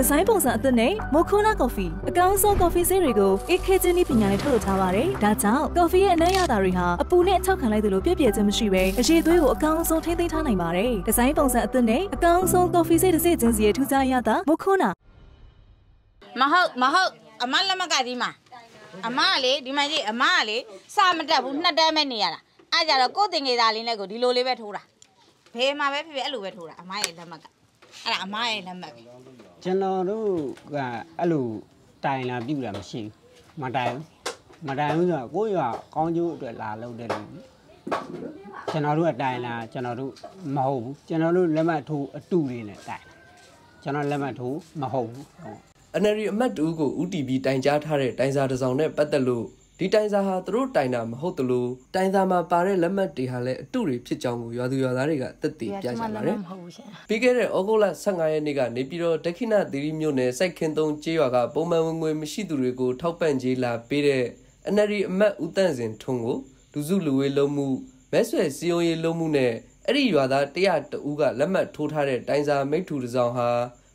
ဒီဇိုင်းပုံစံအသစ်နဲ့မိုခိုနာကော်ဖီအကောင်းဆုံးကော်ဖီဆေးတွေကို AKG နည်းပညာနဲ့ထုတ်လုပ်ထားပါတယ်။ဒါကြောင့်ကော်ဖီရဲ့အနံ့ရတာတွေဟာအပူနဲ့အချောက်ခံလိုက်သလိုပြည့်ပြည့်ချင်းမရှိဘဲအရေးသွေးကိုအကောင်းဆုံးထိန်းသိမ်းထားနိုင်ပါတယ်။ဒီဇိုင်းပုံစံအသစ်နဲ့အကောင်းဆုံးကော်ဖီဆေးတစ်စိချင်းစီရဲ့ထူးခြားရတာမိုခိုနာမဟုတ်မဟုတ်အမလက်မကဒီမှာအမကလေဒီမှာကြီးအမကလေစာမတက်ဘူးနှစ်တန်းပဲနေရတာအဲ့ကြတော့ကိုယ်တင်ငယ်သားလေးနဲ့ကိုဒီလိုလေးပဲထိုးတာဘယ်မှာပဲဖြစ်ဖြစ်အဲ့လိုပဲထိုးတာအမရဲ့လက်မက အဲ့ဒါအမရဲ့လက်မပဲကျွန်တော်တို့ကအဲ့လိုတိုင်လာပြူတာမရှိဘူးမတိုင်ဘူးမတိုင်ဘူးဆိုတော့ကိုယ့်ရွာကောင်းကျိုးအတွက်လာလုပ်တယ်လို့ကျွန်တော်တို့ကတိုင်လာကျွန်တော်တို့မဟုတ်ဘူးကျွန်တော်တို့လက်မှတ်ထိုးအတူလေးနဲ့တိုင်ကျွန်တော်လက်မှတ်ထိုးမဟုတ်ဘူးဟုတ် NLD အမတ်တူကို UTB တိုင်ကြားထားတဲ့တိုင်စာတစ်စောင်နဲ့ပတ်သက်လို့ ဒီတိုင်စာဟာသူတို့တိုင်တာမဟုတ်တလို့တိုင်စာမှာပါတဲ့လက်မှတ်တွေဟာလည်းအတုတွေဖြစ်ကြောင်းကိုရွာသူရွာသားတွေကသက်သေပြကြပါတယ်။ပြီးခဲ့တဲ့ဩဂုတ်လ15ရက်နေ့ကနေပြည်တော်ဒက္ခိဏသီရိမြို့နယ်စိုက်ခင်သုံးကျေးရွာကပုံမှန်ဝင်ငွေမရှိသူတွေကိုထောက်ပံ့ကြေးလာပေးတဲ့ NLD အမတ်ဦးတန့်စင်ထွန်းကိုလူစုလူဝေးလုံးမှုမဲဆွယ်စီယုံရေးလုံးမှုနဲ့အဲ့ဒီရွာသား100တဦးကလက်မှတ်ထိုးထားတဲ့တိုင်စာမိတ္တူတစ်စောင်ဟာ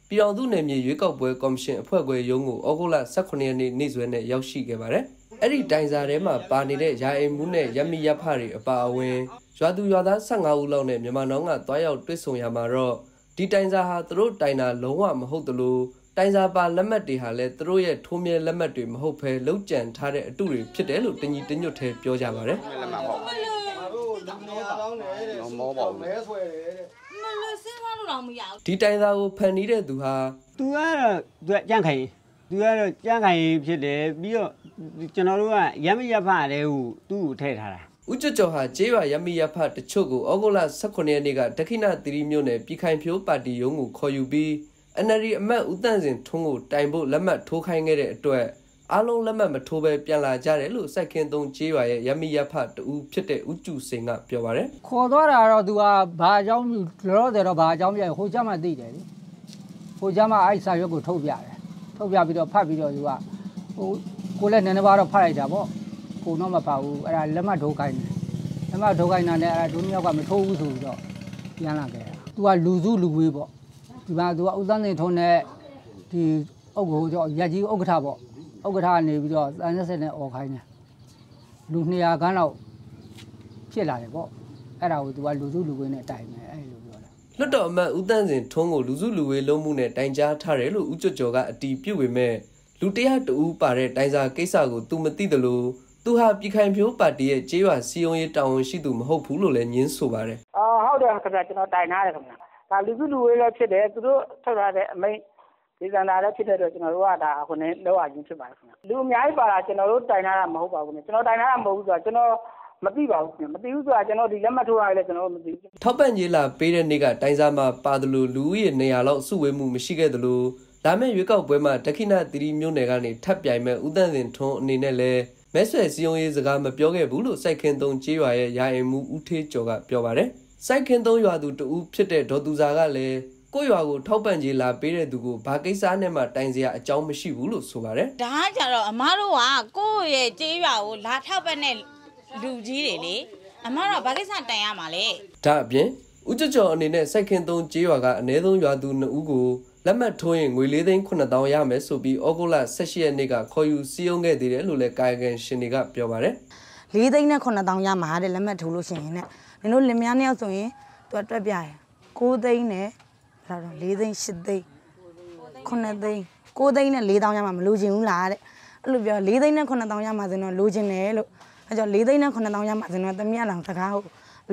ပြည်တော်သူနယ်မြေရွေးကောက်ပွဲကော်မရှင်အဖွဲ့ခွဲရုံးကိုဩဂုတ်လ18ရက်နေ့နေ့စွဲနဲ့ရောက်ရှိခဲ့ပါတယ်။ အဲ့ဒီတိုင်စာထဲမှာပါနေတဲ့ရာအိမ်မှုနဲ့ရမီရဖတွေအပါအဝင်ရွာသူရွာသား15ဦးလောက်နဲ့မြန်မာနောင်ကတွားရောက်တွေ့ဆုံရမှာတော့ဒီတိုင်စာဟာသူတို့တိုင်တာလုံးဝမဟုတ်တလို့တိုင်စာပါလက်မှတ်တွေဟာလည်းသူတို့ရဲ့ထိုးမြဲလက်မှတ်တွေမဟုတ်ဘဲလောက်ကျန်ထားတဲ့အတုတွေဖြစ်တယ်လို့တညီတညွတ်ထဲပြောကြပါတယ်။လက်မှတ်ဟုတ်မောပါဘူးမလို့စဉ်းစားလို့တော့မရဘူးဒီတိုင်စာကိုဖန်တီးတဲ့သူဟာသူကတော့သူကကြန့်ခိုင် သူကတော့ကြန့်ခိုင်ဖြစ်တယ်ပြီးတော့ကျွန်တော်တို့ကရမရဖတဲ့ဟိုသူ့ကိုထည့်ထားတာဦးကျော်ကျော်ဟာကျေးရွာရမီရဖတချို့ကိုဩဂုတ်လ18ရက်နေ့ကဒက္ခိဏသီရိမြို့နယ်ပြည်ခိုင်ဖြိုးပါတီရုံးကိုခေါ်ယူပြီး NLD အမတ်ဦးတန့်စင်ထွန်းကိုတိုင်ဖို့လက်မှတ်ထိုးခိုင်းခဲ့တဲ့အတွက်အားလုံးလက်မှတ်မထိုးဘဲပြန်လာကြတယ်လို့စိုက်ခင်သုံးကျေးရွာရဲ့ရမီရဖတူဖြစ်တဲ့ဦးကျူစိန်ကပြောပါတယ်ခေါ်သွားတာတော့သူကဘာအကြောင်းလောလောဆယ်တော့ဘာအကြောင်းပြဟိုကြမ်းမှသိတယ်လေဟိုကြမ်းမှအဲ့စာရွက်ကိုထုတ်ပြတယ် ထုတ်ပြပြီးတော့ဖတ်ပြီးတော့သူကဟိုကိုလည်းနည်းနည်းပါးတော့ဖတ်လိုက်တာပေါ့ကိုတော့မဖတ်ဘူးအဲ့ဒါလက်မှတ်ထိုးခိုင်းတယ်လက်မှတ်ထိုးခိုင်းတာနဲ့အဲ့ဒါဒုညောက်ကမထိုးဘူးဆိုပြီးတော့ပြန်လာခဲ့တာသူကလူစုလူဝေးပေါ့ဒီမှာသူကဥသန်းစင်ထုံးနဲ့ဒီအုပ်ကိုကြောရက်ကြီးဥက္ကဋ္ဌပေါ့ဥက္ကဋ္ဌကနေပြီးတော့စံရက်စက်နဲ့អော်ခိုင်းတယ်လူ200ခန်းလောက်ဖြစ်လာတယ်ပေါ့အဲ့ဒါကိုသူကလူစုလူဝေးနဲ့တိုင်မယ်အဲ့လိုပြောတာ လွတ်တော်အမတ်ဦးတန့်စင်ထွန်းကိုလူစုလူဝေးလုံးမှုနဲ့တိုင်ကြားထားတယ်လို့ဦးကျော်ကျော်ကအတီးပြုတ်ပေမဲ့လူတရားတူပါတဲ့တိုင်စာကိစ္စကိုသူမသိတယ်လို့သူဟာပြည်ခိုင်ဖြိုးပါတီရဲ့ကျေးရွာစီယုံရေးတာဝန်ရှိသူမဟုတ်ဘူးလို့လည်းညင်းဆိုပါတယ်အာဟုတ်တယ်ခင်ဗျာကျွန်တော်တိုင်ထားတယ်ခင်ဗျာဒါလူစုလူဝေးလည်းဖြစ်တယ်သူတို့ထုတ်ထားတဲ့အမိန့်ဒီဇန်နာလည်းဖြစ်တဲ့အတွက်ကျွန်တော်တို့ကဒါခုနေလောက်ရခြင်းဖြစ်ပါတယ်ခင်ဗျာလူအများကြီးပါတာကျွန်တော်တို့တိုင်ထားတာမဟုတ်ပါဘူးねကျွန်တော်တိုင်ထားတာမဟုတ်ဘူးဆိုတော့ကျွန်တော် မသိပါဘူးခင်ဗျာမသိဘူးဆိုတာကျွန်တော်ဒီလက်မှတ်ထိုးရတယ်လည်းကျွန်တော်တို့မသိဘူးထောက်ပံ့ကြေးလာပေးတဲ့နေ့ကတိုင်စာမှာပါတယ်လို့လူဦးရေ200လောက်စုဝေးမှုမရှိခဲ့သလိုလာမယ့်ရွေးကောက်ပွဲမှာဒက္ခိဏသီရိမြို့နယ်ကနေထပ်ပြိုင်မဲ့ဦးတန့်စင်ထွန်းအနေနဲ့လည်းမဲဆွယ်စည်းရုံးရေးစကားမပြောခဲ့ဘူးလို့စိုက်ခင်သုံးကျေးရွာရဲ့ရာအိမ်မှုဦးထေးကျော်ကပြောပါတယ်စိုက်ခင်သုံးရွာသူတူဖြစ်တဲ့ဒေါ်သူစာကလည်းကိုယ့်ရွာကိုထောက်ပံ့ကြေးလာပေးတဲ့သူကိုဘာကိစ္စနဲ့မှတိုင်စရာအကြောင်းမရှိဘူးလို့ဆိုပါတယ်ဒါကကြတော့အမတို့ကကိုယ့်ရဲ့ကျေးရွာကိုလာထောက်ပတ်တဲ့ လူကြီးတွေလေအမတို့ကဘာကိစ္စတိုင်ရမှာလဲဒါအပြင်ဦးကျော်ကျော်အနေနဲ့စိုက်ခင်သုံးကျေးရွာကအနည်းဆုံးရွာသူ2ဦးကိုလက်မှတ်ထိုးရင်ငွေ၄သိန်း9000ရမယ်ဆိုပြီးဩဂုတ်လ18ရက်နေ့ကခေါ်ယူစည်းရုံးခဲ့သေးတယ်လို့လည်းကာယကံရှင်တွေကပြောပါတယ်၄သိန်းနဲ့9000ရမှာတဲ့လက်မှတ်ထိုးလို့ရှိရင်နဲ့နင်တို့လင်မယားနှစ်ယောက်ဆိုရင်သူကတွက်ပြရ9သိန်းနဲ့ဘယ်တော့4သိန်း8သိန်း9သိန်း9သိန်းနဲ့4000ရမှာမလိုချင်ဘူးလားတဲ့အဲ့လိုပြော4သိန်းနဲ့9000ရမှာဆိုတော့လိုချင်တယ်လို့ အဲကြောင့်4သိန်းနဲ့9000ရမှာဆိုတော့တမီးကလောင်တကားဟုတ်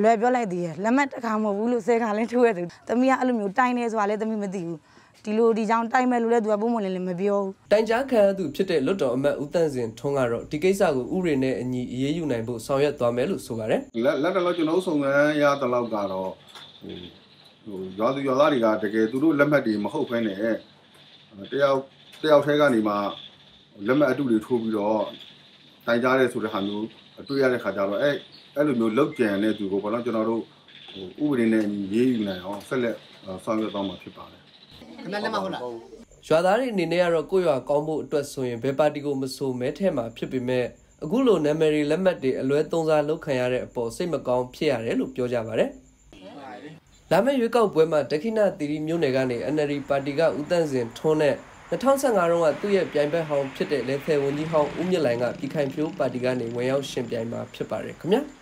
လွယ်ပြောလိုက်သေးရလက်မှတ်တစ်ခါမဟုတ်ဘူးလို့ဆဲခါလဲထိုးရသူတမီးကအဲ့လိုမျိုးတိုင်နေဆိုတာလဲတမီးမသိဘူးဒီလိုဒီကြောင်တိုင်မဲ့လို့လဲသူကပုံမလင်းလည်းမပြောဘူးတိုင်ကြားခံရသူဖြစ်တဲ့လွတ်တော်အမတ်ဦးတန့်စင်ထွန်းကတော့ဒီကိစ္စကိုဥရေနဲ့အညီအရေးယူနိုင်ဖို့ဆောင်ရွက်သွားမယ်လို့ဆိုပါတယ်လက်လက်တလောကျွန်တော်စုံစမ်းရတဲ့လောက်ကတော့ဟိုဟိုရွာသူရွာသားတွေကတကယ်သူတို့လက်မှတ်တွေမဟုတ်ဘဲနဲ့တယောက်တယောက်ထဲကနေမှလက်မှတ်အတုတွေထိုးပြီးတော့ တိုင်ကြားရဲဆိုတဲ့ဟာမျိုးတွေ့ရတဲ့ခါကျတော့အဲအဲ့လိုမျိုးလောက်ကျန်တဲ့သူကိုပေါ့နော်ကျွန်တော်တို့ဟိုဥပဒေနဲ့အညီရေးယူနိုင်အောင်ဆက်လက်ဆောင်ရွက်သွားမှာဖြစ်ပါတယ်ခဏလက်မဟုတ်လားရွာသားတွေအနေနဲ့ကတော့ကိုယ့်ရွာကောင်းဖို့အတွက်ဆိုရင်ဘယ်ပါတီကိုမဆိုမဲထဲမှာဖြစ်ပေမဲ့အခုလိုနာမည်တွေလက်မှတ်တွေအလွဲသုံးစားလုပ်ခံရတဲ့အပေါ်စိတ်မကောင်းဖြစ်ရတယ်လို့ပြောကြပါတယ်လာမယ့်ရွေးကောက်ပွဲမှာဒက္ခိဏသီရိမြို့နယ်ကနေ NLD ပါတီကဦးတန့်စင်ထွန်းနဲ့ 2015တုန်းကသူ့ရဲ့ပြိုင်ဘက်ဟောင်းဖြစ်တဲ့လေဖယ်ဝန်ကြီးဟောင်းဦးမြင့်လိုင်ကပြည်ခိုင်ဖြိုးပါတီကနေဝင်ရောက်ရှင်ပြိုင်မှာဖြစ်ပါတယ်ခင်ဗျာ။